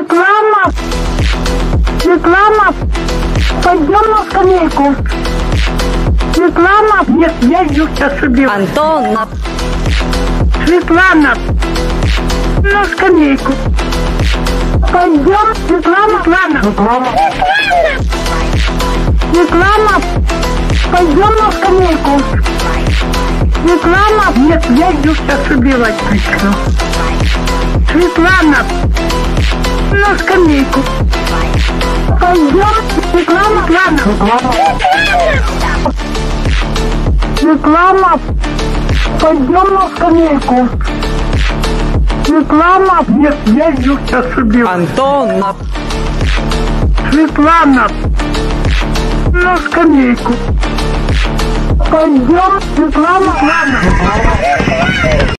Светлана, Светлана, пойдем на скамейку. Светлана, нет, я ее сейчас убью. Антон, на... Светлана, на скамейку. Пойдем, Светлана, Светлана. Светлана, пойдем на скамейку. Светлана, нет, я иду сейчас убивать начну. Светлана, на скамейку. Пойдем, Светлана, Светлана. Светлана, пойдем на скамейку. Светлана, нет, я иду сейчас убивать. Антон, на... Светлана, на скамейку. Пойдем, Светлана, Светлана.